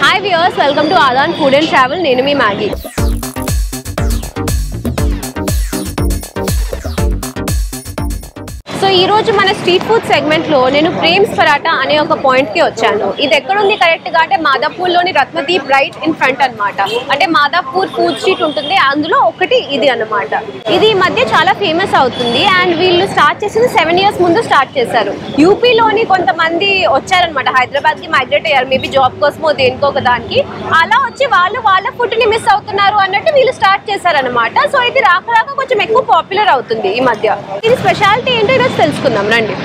Hi viewers welcome to ఆదాన్ food and travel నేను మీ మ్యాగీ. సో మన స్ట్రీట్ ఫుడ్ సెగ్మెంట్లో నేను ప్రేమ్స్ పరాటా అనే ఒక పాయింట్కి వచ్చాను. ఇది ఎక్కడుంది కరెక్ట్గా అంటే మాదాపూర్లోని రత్నదీప్ రైట్ ఇన్ ఫ్రంట్ అనమాట అంటే మాదాపూర్ ఫుడ్ స్ట్రీట్ ఉంటుంది అందులో ఒకటి ఇది అన్నమాట. ఇది ఈ మధ్య చాలా ఫేమస్ అవుతుంది అండ్ వీళ్ళు స్టార్ట్ చేసింది సెవెన్ ఇయర్స్ ముందు స్టార్ట్ చేశారు. యూపీలోని కొంతమంది వచ్చారనమాట హైదరాబాద్కి మైగ్రేట్ అయ్యారు మేబీ జాబ్ కోసమో దేనికో ఒక దానికి. అలా వచ్చి వాళ్ళు వాళ్ళ ఫుడ్ని మిస్ అవుతున్నారు అన్నట్టు వీళ్ళు స్టార్ట్ చేశారనమాట సో ఇది రాక రాక కొంచెం ఎక్కువ పాపులర్ అవుతుంది ఈ మధ్య. ఇది స్పెషాలిటీ ఏంటో ఈరోజు తెలుసుకుందాం రండి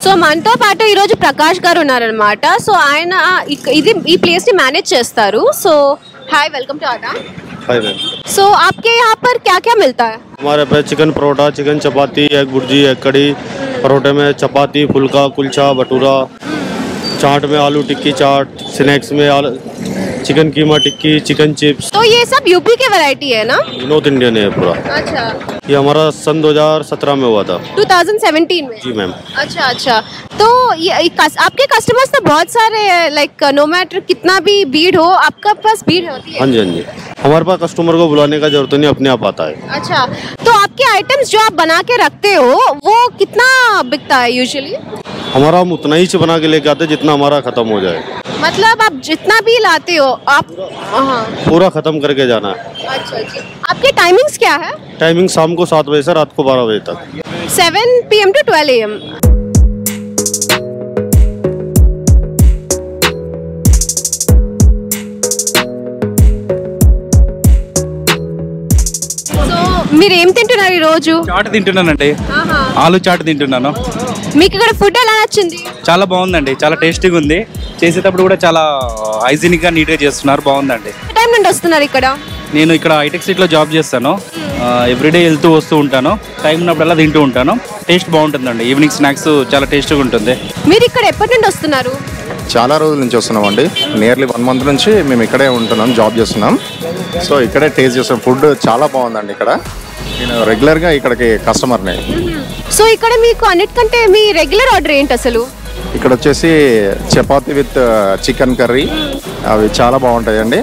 సో మనతో పాటు ఈరోజు ప్రకాష్ గారు ఉన్నారనమాట సో ఆయన ఇక్- ఇది ఈ ప్లేస్ ని మేనేజ్ చేస్తారు సో హాయ్ వెల్కమ్ టు ఆదా हाय मैम సో आपके यहाँ पर क्या क्या मिलता है हमारे पे chicken paratha chicken chapati egg bhurji egg कड़ी परोठे में चपाती फुल्का कुलचा भटूरा चाट में आलू टिक्की चाट स्नैक्स में आल, chicken keema tikki chicken chips. तो ये सब यूपी के वैरायटी है ना? नॉर्थ इंडियन है पूरा। अच्छा। ये हमारा सन 2017 में हुआ था। 2017 में? जी मैम। अच्छा अच्छा। तो ये कस- आपके कस्टमर्स तो बहुत सारे हैं लाइक नो मैटर कितना भी भीड़ हो आपका पास भीड़ होती है। हाँ जी हाँ जी। हमारे पास कस्टमर को बुलाने का ज़रूरत नहीं अपने आप आता है। अच्छा। तो आपके आइटम्स जो आप बना के रखते हो वो कितना बिकता है यूजुअली हमारा हम उतना ही बना के लेके आते हैं जितना हमारा खत्म हो जाए। मतलब आप जितना भी लाते हो आप हाँ। पूरा खत्म करके जाना है। अच्छा अच्छा। आपके टाइमिंग्स क्या है? टाइमिंग शाम को सात बजे से रात को बारह बजे तक। Seven P M to twelve A M మీరు ఏం తింటున్నారు ఈరోజు? చాట్ తింటున్నానండి. ఆలు చాట్ తింటున్నాను. మీకు ఇక్కడ ఫుడ్ ఎలా నచ్చింది? చాలా బాగుందండి. చాలా టేస్టీగా ఉంది. చేసేటప్పుడు కూడా చాలా హైజీనిక్గా నీట్గా చేస్తున్నారు. బాగుందండి. టైం నుండి వస్తున్నారు ఇక్కడ? నేను ఇక్కడ హైటెక్ సిటీలో జాబ్ చేస్తాను. ఎవ్రీడే వెళ్తూ వస్తూ ఉంటాను. టైం ఉన్నప్పుడల్లా తింటూ ఉంటాను. టేస్ట్ బాగుంటుందండి. ఈవినింగ్ స్నాక్స్ చాలా టేస్టీగా ఉంటుంది. మీరు ఇక్కడ ఎప్పటి నుండి వస్తున్నారు? చాలా రోజుల నుంచి వస్తున్నామండి. నియర్లీ వన్ మంత్ నుంచి మేము ఇక్కడే ఉంటున్నాం జాబ్ చేస్తున్నాం. సో ఇక్కడే టేస్ట్ చేస్తాం ఫుడ్ చాలా బాగుందండి ఇక్కడ. నేను రెగ్యులర్గా ఇక్కడికి కస్టమర్ని. సో ఇక్కడ మీకు అన్నిటికంటే మీ రెగ్యులర్ ఆర్డర్ ఏంటి అసలు? ఇక్కడ వచ్చేసి చపాతి విత్ చికెన్ కర్రీ. అవి చాలా బాగుంటాయండి.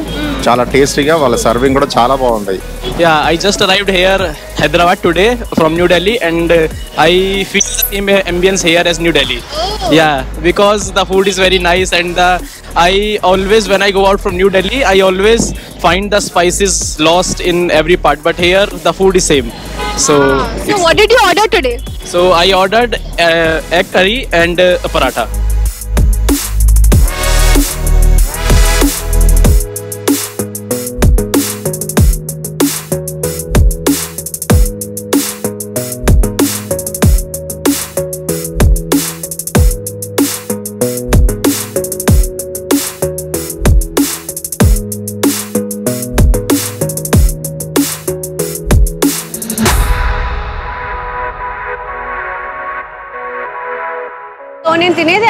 చాలా టేస్టీగా వాళ్ళ సర్వింగ్ కూడా చాలా బాగుంటాయి. Yeah, I just arrived here, Hyderabad today from New Delhi, and uh, I feel the same ambience here as New Delhi. Oh. Yeah, because the food is very nice, and the, I always when I go out from New Delhi, I always find the spices lost in every part. But here the food is same. So, ah. so what did you order today? So I ordered uh, egg curry and uh, paratha.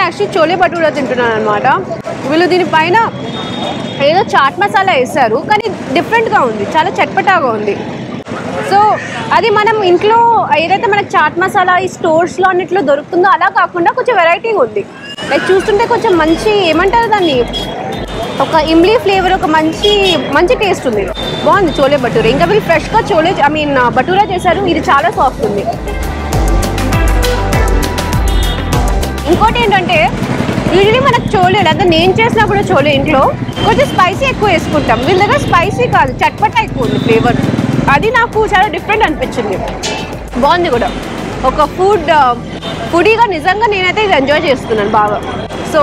Actually chole bhatura తింటున్నాను అనమాట వీళ్ళు దీనిపైన ఏదో చాట్ మసాలా వేస్తారు కానీ డిఫరెంట్గా ఉంది చాలా చట్పటాగా ఉంది. సో అది మనం ఇంట్లో ఏదైతే మనకు చాట్ మసాలా ఈ స్టోర్స్లో అన్నిట్లో దొరుకుతుందో అలా కాకుండా కొంచెం వెరైటీగా ఉంది. లైక్ చూస్తుంటే కొంచెం మంచి ఏమంటారు దాన్ని? ఒక ఇమ్లీ ఫ్లేవర్ ఒక మంచి మంచి టేస్ట్ ఉంది. బాగుంది చోలే భటూరా ఇంకా వీళ్ళు ఫ్రెష్గా చోలే ఐ మీన్ భటూరా చేశారు. ఇది చాలా సాఫ్ట్ ఉంది. ఏంటంటే యూజువలీ మనకు చోలే లేదా నేను చేసినప్పుడు చోలే ఇంట్లో. కొంచెం స్పైసీ ఎక్కువ వేసుకుంటాం. వీళ్ళ దగ్గర స్పైసీ కాదు. చట్పట ఎక్కువ ఉంది ఫ్లేవర్ అది నాకు చాలా డిఫరెంట్ అనిపించింది. బాగుంది కూడా. ఒక ఫుడ్ ఫుడీగా నిజంగా నేనైతే ఇది ఎంజాయ్ చేస్తున్నాను బాగా. So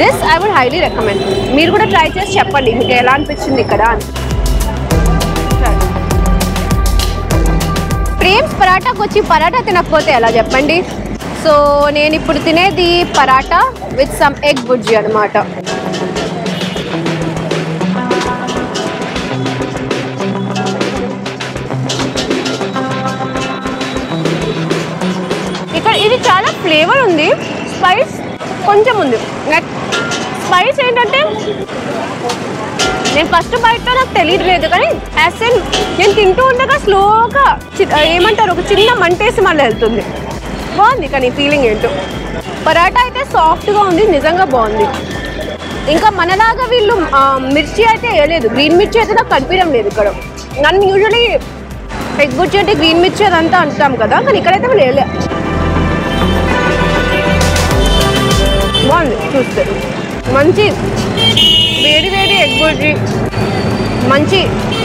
this I would highly recommend మీరు కూడా ట్రై చేసి చెప్పండి. మీకు ఎలా అనిపించింది ఇక్కడ అని. ప్రేమ్స్ పరాటాకు వచ్చి పరాటా తినకపోతే ఎలా చెప్పండి? సో నేను ఇప్పుడు తినేది paratha with some egg bhurji అనమాట ఇక్కడ ఇది చాలా ఫ్లేవర్ ఉంది. స్పైస్ కొంచెం ఉంది. స్పైస్ ఏంటంటే నేను ఫస్ట్ బయట నాకు తెలియట్లేదు కానీ యాజ్ నేను తింటూ ఉండగా స్లోగా చి- ఏమంటారు? ఒక చిన్న మంటేసి మళ్ళీ వెళ్తుంది. బాగుంది కానీ ఫీలింగ్ ఏంటో. పరాటా అయితే సాఫ్ట్గా ఉంది నిజంగా బాగుంది. ఇంకా మనలాగా వీళ్ళు మిర్చి అయితే వేయలేదు. గ్రీన్ మిర్చి అయితే నాకు కనిపించడం లేదు ఇక్కడ. నన్ను యూజువలీ ఎగ్ బుర్జీ అంటే గ్రీన్ మిర్చి అదంతా అంటాం కదా కానీ ఇక్కడైతే వాళ్ళు వేయలే. బాగుంది చూస్తే మంచి వేడి వేడి ఎగ్ బుర్జీ మంచి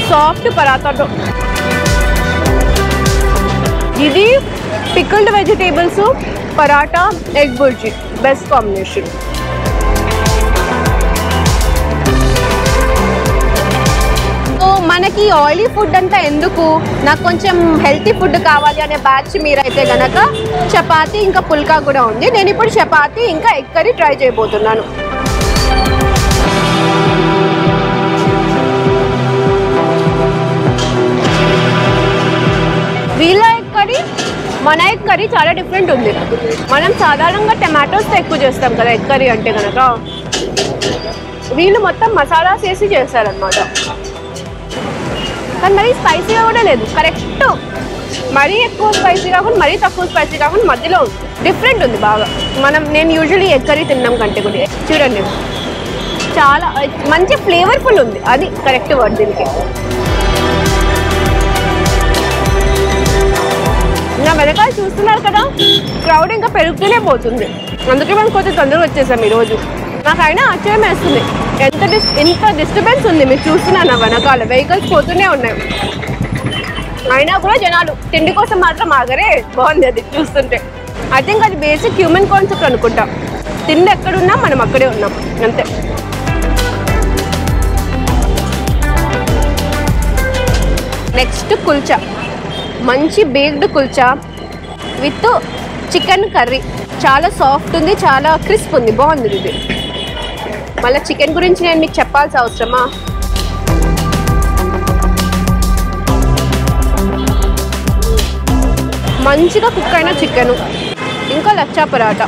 సాఫ్ట్ పరాతాతో ఇది pickled vegetables paratha egg bhurji best combination so మనకి ఆయిలీ ఫుడ్ అంతా ఎందుకు? నాకు కొంచెం హెల్తీ ఫుడ్ కావాలి అనే బ్యాచ్ మీరైతే గనక చపాతీ ఇంకా పుల్కా కూడా ఉంది. నేను ఇప్పుడు చపాతీ ఇంకా ఎగ్ కర్రీ ట్రై చేయబోతున్నాను. వీళ్ళ ఎగ్ కర్రీ మన ఎగ్ కర్రీ చాలా డిఫరెంట్ ఉంది. మనం సాధారణంగా టమాటోస్తో ఎక్కువ చేస్తాం కదా ఎగ్ కర్రీ అంటే కనుక వీళ్ళు మొత్తం మసాలాస్ వేసి చేస్తారనమాట కానీ మరీ స్పైసీగా కూడా లేదు. కరెక్ట్ మరీ ఎక్కువ స్పైసీ కాకుండా మరీ తక్కువ స్పైసీ కాకుండా మధ్యలో డిఫరెంట్ ఉంది బాగా. మనం నేను యూజువలీ ఎగ్ కర్రీ తిన్నాం కంటే కూడా. చూడండి. చాలా మంచి ఫ్లేవర్ఫుల్ ఉంది. అది కరెక్ట్ వర్డ్ దీనికి. నా వెనకాల చూస్తున్నారు కదా క్రౌడ్ ఇంకా పెరుగుతూనే పోతుంది. అందుకే మేము కొంచెం తొందరగా వచ్చేసాం ఈరోజు. నాకైనా ఆశ్చర్యం వేస్తుంది. ఎంత డిస్ ఇంత డిస్టర్బెన్స్ ఉంది మీరు చూస్తున్నారు నా వెనకాల. వెహికల్స్ పోతూనే ఉన్నాయి. అయినా కూడా జనాలు తిండి కోసం మాత్రం ఆగరే. బాగుంది అది చూస్తుంటే. ఐ థింక్ అది బేసిక్ హ్యూమన్ కాన్సెప్ట్ అనుకుంటాం. తిండి ఎక్కడున్నా మనం అక్కడే ఉన్నాం. అంతే. నెక్స్ట్ కుల్చా. మంచి baked kulcha with chicken curry. చాలా సాఫ్ట్ ఉంది చాలా క్రిస్ప్ ఉంది. బాగుంది ఇది. మళ్ళీ చికెన్ గురించి నేను మీకు చెప్పాల్సిన అవసరమా? మంచిగా కుక్ అయిన చికెన్. ఇంకా లచ్చా పరాటా.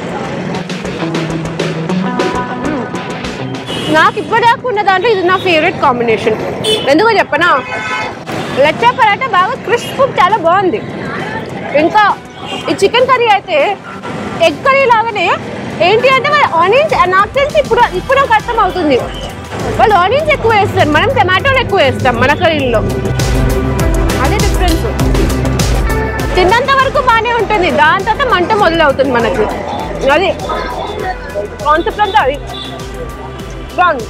నాకు ఇప్పటిదాకా ఉన్న దాంట్లో ఇది నా ఫేవరెట్ కాంబినేషన్. ఎందుకో చెప్పనా? లచ్చా పరాటా బాగా క్రిస్ప్ చాలా బాగుంది. ఇంకా ఈ చికెన్ కర్రీ అయితే ఎగ్ కర్రీ లాగానే ఏంటి అంటే వాళ్ళ ఆనియన్స్ నాకు తెలిసి ఇప్పుడు ఇప్పుడు నాకు అర్థం అవుతుంది. వాళ్ళు ఆనియన్స్ ఎక్కువ వేస్తారు మనం టమాటోలు ఎక్కువ వేస్తాం మన కర్రీల్లో. అదే డిఫరెన్స్ తిన్నంత వరకు బాగానే ఉంటుంది దాని తర్వాత మంట మొదలవుతుంది మనకి. అది కాన్సెప్ట్ అంతా అది. బాగుంది.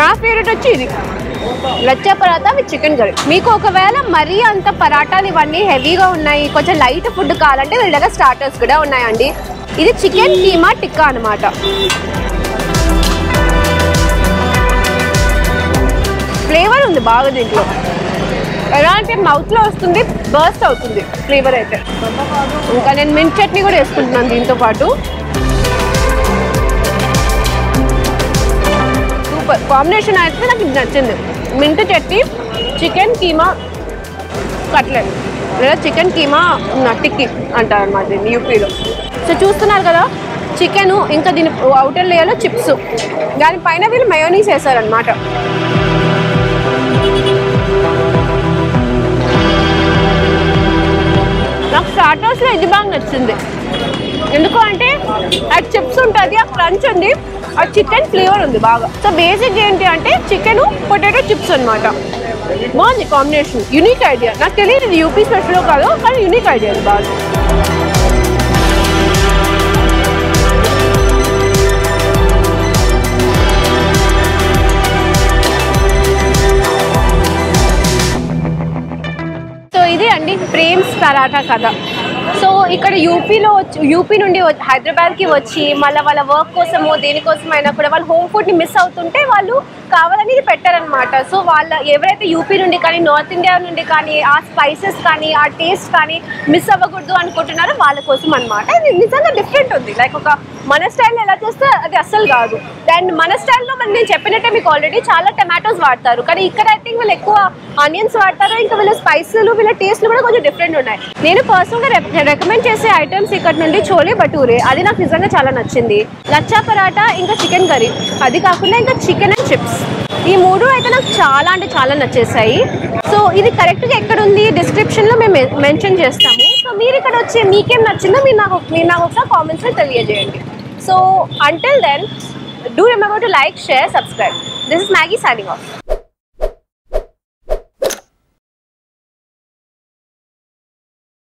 నా ఫేవరెట్ వచ్చి ఇది. Lachha paratha with chicken curry మీకు ఒకవేళ మరీ అంత పరాటాలు ఇవన్నీ హెవీగా ఉన్నాయి కొంచెం లైట్ ఫుడ్ కావాలంటే వీళ్ళ దగ్గర స్టార్టర్స్ కూడా ఉన్నాయండి. ఇది చికెన్ కీమా టిక్కా అనమాట ఫ్లేవర్ ఉంది బాగా దీంట్లో. ఎలా అంటే మౌత్లో వస్తుంది బర్స్ట్ అవుతుంది ఫ్లేవర్ అయితే. ఇంకా నేను మింట్ చట్నీ కూడా వేసుకుంటున్నాను దీంతో పాటు. సూపర్ కాంబినేషన్ అయితే నాకు ఇది నచ్చింది. Mint chutney chicken keema cutlet. లేదా చికెన్ కీమా టిక్కీ అంటారు అనమాట దీన్ని యూపీలో. సో చూస్తున్నారు కదా చికెను ఇంకా దీని అవుటర్ లేయర్లో చిప్స్ దానిపైన వీళ్ళు మయోనీస్ వేసారనమాట నాకు స్టార్టర్స్లో ఇది బాగా నచ్చింది. ఎందుకు అంటే అది చిప్స్ ఉంటుంది ఆ క్రంచ్ ఉంది. ఆ చికెన్ ఫ్లేవర్ ఉంది బాగా. సో బేసిక్ ఏంటి అంటే చికెన్ పొటాటో చిప్స్ అన్నమాట. బాగుంది కాంబినేషన్. Unique idea. నాకు తెలియదు ఇది యూపీ స్పెషల్ కాదు కానీ యూనిక్ ఐడియా ఇది బాగా. సో ఇది అండి ప్రేమ్స్ పరాఠా కథ. సో ఇక్కడ యూపీలో వచ్చి యూపీ నుండి వచ్చి- హైదరాబాద్కి వచ్చి మళ్ళీ వాళ్ళ వర్క్ కోసమో దేనికోసమైనా కూడా వాళ్ళు హోమ్ ఫుడ్ని మిస్ అవుతుంటే వాళ్ళు కావాలని ఇది పెట్టారనమాట సో వాళ్ళ ఎవరైతే యూపీ నుండి కానీ నార్త్ ఇండియా నుండి కానీ ఆ స్పైసెస్ కానీ ఆ టేస్ట్ కానీ మిస్ అవ్వకూడదు అనుకుంటున్నారో వాళ్ళ కోసం అనమాట ఇది నిజంగా డిఫరెంట్ ఉంది. లైక్ ఒక మన స్టైల్ ఎలా చేస్తే అది అస్సలు కాదు. అండ్ మన స్టైల్లో మనం నేను చెప్పినట్టే మీకు ఆల్రెడీ చాలా టమాటోస్ వాడతారు. కానీ ఇక్కడ ఐ థింక్ వీళ్ళు ఎక్కువ ఆనియన్స్ వాడతారు ఇంకా వీళ్ళ స్పైసీలు వీళ్ళ టేస్ట్లు కూడా కొంచెం డిఫరెంట్ ఉన్నాయి. నేను పర్సనల్గా రికమెండ్ చేసే ఐటమ్స్ ఇక్కడ నుండి చోలే భటూరే అది నాకు నిజంగా చాలా నచ్చింది. లచ్చా పరాటా ఇంకా చికెన్ కర్రీ అది కాకుండా ఇంకా చికెన్ అండ్ చిప్స్ ఈ మూడు అయితే నాకు చాలా అంటే చాలా నచ్చేసాయి. సో ఇది కరెక్ట్గా ఎక్కడ ఉంది? డిస్క్రిప్షన్లో మేము మెన్షన్ చేస్తాము. సో మీరు ఇక్కడ వచ్చి మీకేం నచ్చిందో మీరు నాకు మీరు నాకు ఒకసారి కామెంట్స్లో తెలియజేయండి. So until then Do remember to like, share, subscribe. This is Maggie signing off.